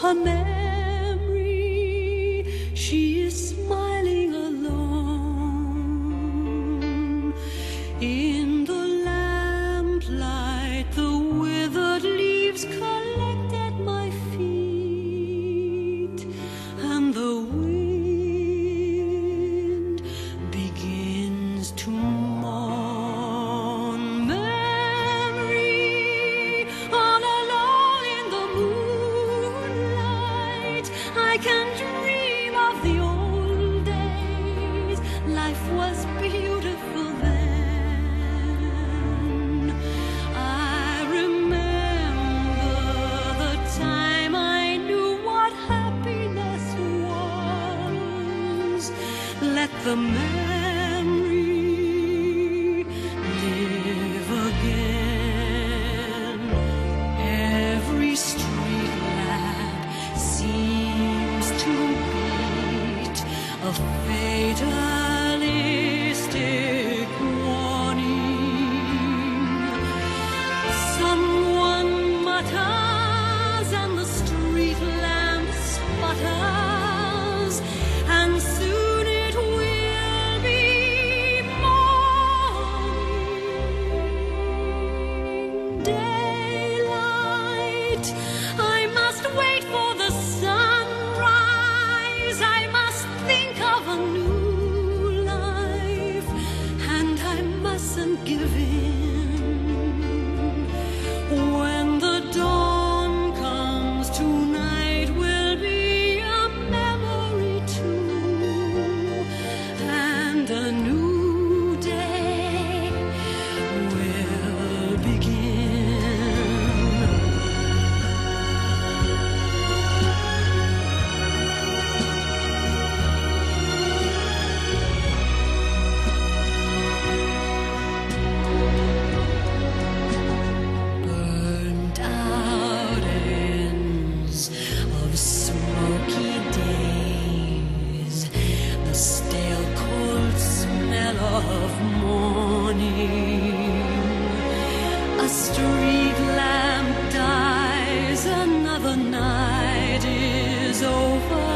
和美。I can dream of the old days. Life was beautiful then. I remember the time I knew what happiness was. Let the and giving. of morning. A street lamp dies, another night is over.